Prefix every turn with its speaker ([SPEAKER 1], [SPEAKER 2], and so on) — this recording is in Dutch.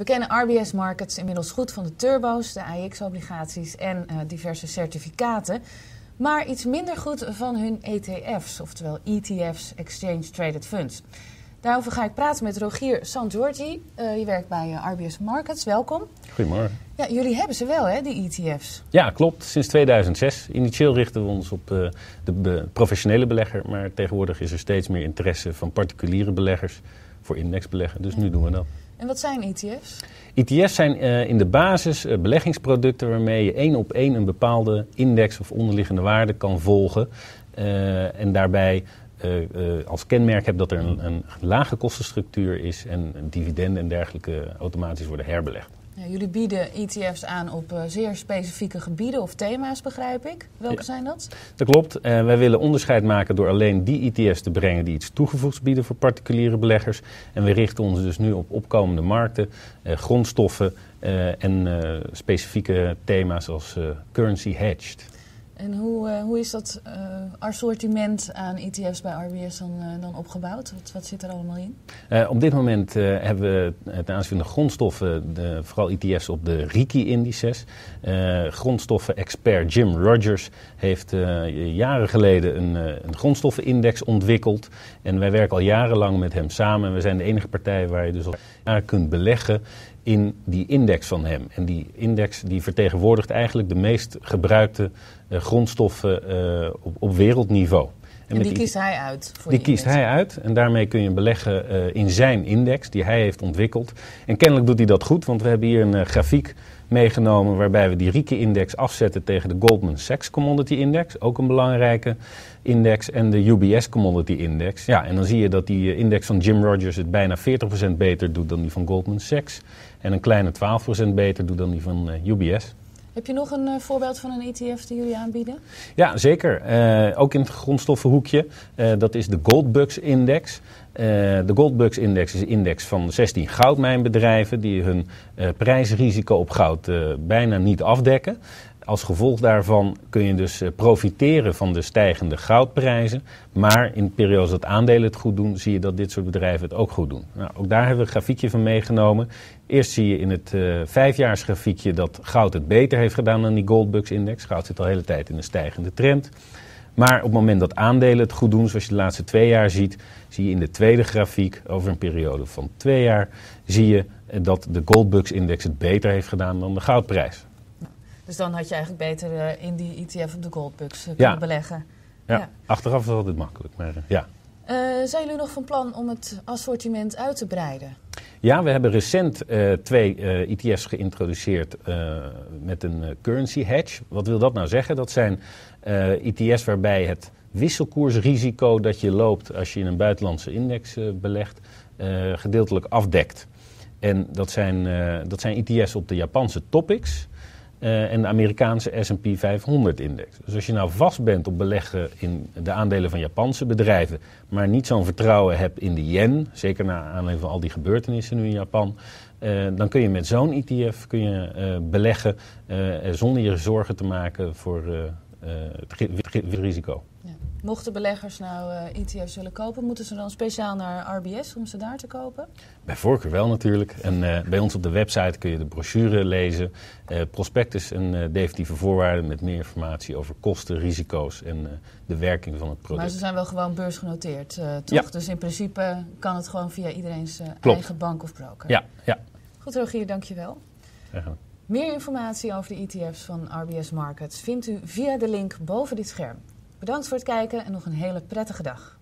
[SPEAKER 1] We kennen RBS Markets inmiddels goed van de turbo's, de AX-obligaties en uh, diverse certificaten. Maar iets minder goed van hun ETF's, oftewel ETF's, Exchange Traded Funds. Daarover ga ik praten met Rogier Sangiorgi. Uh, je werkt bij uh, RBS Markets. Welkom.
[SPEAKER 2] Goedemorgen.
[SPEAKER 1] Ja, jullie hebben ze wel, hè, die ETF's?
[SPEAKER 2] Ja, klopt. Sinds 2006. Initieel richten we ons op uh, de professionele belegger. Maar tegenwoordig is er steeds meer interesse van particuliere beleggers voor indexbeleggen. Dus nu doen we dat.
[SPEAKER 1] En wat zijn ETF's?
[SPEAKER 2] ETF's zijn uh, in de basis uh, beleggingsproducten waarmee je één op één een bepaalde index of onderliggende waarde kan volgen. Uh, en daarbij als kenmerk hebt dat er een, een lage kostenstructuur is en dividenden en dergelijke automatisch worden herbelegd.
[SPEAKER 1] Ja, jullie bieden ETF's aan op uh, zeer specifieke gebieden of thema's, begrijp ik. Welke ja. zijn dat?
[SPEAKER 2] Dat klopt. Uh, wij willen onderscheid maken door alleen die ETF's te brengen die iets toegevoegd bieden voor particuliere beleggers. En we richten ons dus nu op opkomende markten, uh, grondstoffen en specifieke thema's als currency hedged.
[SPEAKER 1] En hoe, hoe is dat assortiment aan ETF's bij RBS dan, uh, dan opgebouwd? Wat, zit er allemaal in?
[SPEAKER 2] op dit moment hebben we ten aanzien van de grondstoffen de, vooral ETF's op de RIKI-indices. grondstoffen-expert Jim Rogers heeft jaren geleden een, een grondstoffenindex ontwikkeld. En wij werken al jarenlang met hem samen. We zijn de enige partij waar je dus al kunt beleggen in die index van hem. En die index die vertegenwoordigt eigenlijk de meest gebruikte uh, grondstoffen uh, op, op, wereldniveau.
[SPEAKER 1] En, en die kiest hij uit?
[SPEAKER 2] Voor die kiest hij uit en daarmee kun je beleggen uh, in zijn index die hij heeft ontwikkeld. En kennelijk doet hij dat goed, want we hebben hier een grafiek meegenomen waarbij we die Rieke-index afzetten tegen de Goldman Sachs Commodity Index, ook een belangrijke index, en de UBS Commodity Index. Ja, en dan zie je dat die index van Jim Rogers het bijna 40% beter doet dan die van Goldman Sachs en een kleine 12% beter doet dan die van uh, UBS.
[SPEAKER 1] Heb je nog een uh, voorbeeld van een ETF die jullie aanbieden?
[SPEAKER 2] Ja, zeker. Uh, ook in het grondstoffenhoekje. Uh, dat is de Goldbugs Index. de Goldbugs Index is een index van 16 goudmijnbedrijven die hun prijsrisico op goud bijna niet afdekken. Als gevolg daarvan kun je dus profiteren van de stijgende goudprijzen. Maar in periodes dat aandelen het goed doen, zie je dat dit soort bedrijven het ook goed doen. Nou, ook daar hebben we een grafiekje van meegenomen. Eerst zie je in het uh, vijfjaarsgrafiekje dat goud het beter heeft gedaan dan die Goldbugs-index. Goud zit al de hele tijd in een stijgende trend. Maar op het moment dat aandelen het goed doen, zoals je de laatste twee jaar ziet, zie je in de tweede grafiek over een periode van twee jaar, zie je dat de Goldbugs-index het beter heeft gedaan dan de goudprijs.
[SPEAKER 1] Dus dan had je eigenlijk beter uh, in die ETF op de Goldbugs uh, kunnen
[SPEAKER 2] ja.
[SPEAKER 1] beleggen.
[SPEAKER 2] Ja. ja. achteraf is het altijd makkelijk, maar ja.
[SPEAKER 1] zijn jullie nog van plan om het assortiment uit te breiden?
[SPEAKER 2] Ja, we hebben recent uh, twee uh, ETF's geïntroduceerd met een currency hedge. Wat wil dat nou zeggen? Dat zijn ETF's waarbij het wisselkoersrisico dat je loopt als je in een buitenlandse index belegt, gedeeltelijk afdekt. En dat zijn, dat zijn ETF's op de Japanse topics. Uh, en de Amerikaanse SP 500-index. Dus als je nou vast bent op beleggen in de aandelen van Japanse bedrijven, maar niet zo'n vertrouwen hebt in de yen, zeker na aanleiding van al die gebeurtenissen nu in Japan, uh, dan kun je met zo'n ETF kun je, uh, beleggen zonder je zorgen te maken voor het risico.
[SPEAKER 1] Mochten beleggers nou uh, ETF's willen kopen, moeten ze dan speciaal naar RBS om ze daar te kopen?
[SPEAKER 2] Bij voorkeur wel natuurlijk. En uh, bij ons op de website kun je de brochure lezen, uh, prospectus en definitieve voorwaarden met meer informatie over kosten, risico's en de werking van het product.
[SPEAKER 1] Maar ze zijn wel gewoon beursgenoteerd, toch? Ja. Dus in principe kan het gewoon via iedereen's eigen bank of broker.
[SPEAKER 2] Ja, ja.
[SPEAKER 1] Goed Rogier, dankjewel.
[SPEAKER 2] Graag
[SPEAKER 1] Meer informatie over de ETF's van RBS Markets vindt u via de link boven dit scherm. Bedankt voor het kijken en nog een hele prettige dag.